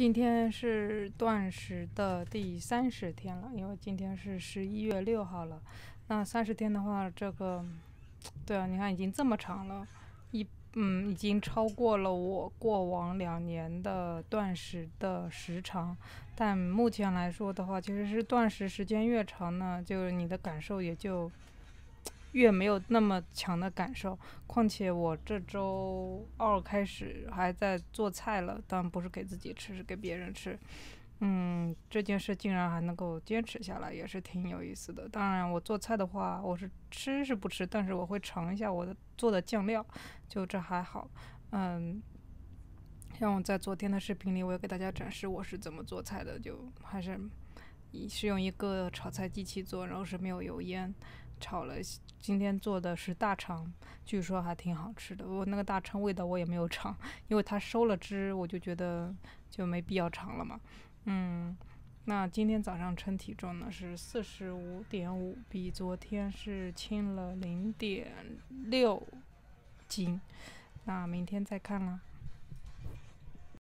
今天是断食的第三十天了，因为今天是十一月六号了。那三十天的话，这个，对啊，你看已经这么长了，一嗯，已经超过了我过往两年的断食的时长。但目前来说的话，其实是断食时间越长呢，就是你的感受也就。越没有那么强的感受，况且我这周二开始还在做菜了，但不是给自己吃，是给别人吃。嗯，这件事竟然还能够坚持下来，也是挺有意思的。当然，我做菜的话，我是吃是不吃，但是我会尝一下我的做的酱料，就这还好。嗯，像我在昨天的视频里，我也给大家展示我是怎么做菜的，就还是是用一个炒菜机器做，然后是没有油烟。炒了，今天做的是大肠，据说还挺好吃的。我那个大肠味道我也没有尝，因为它收了汁，我就觉得就没必要尝了嘛。嗯，那今天早上称体重呢是四十五点五，比昨天是轻了零点六斤。那明天再看了。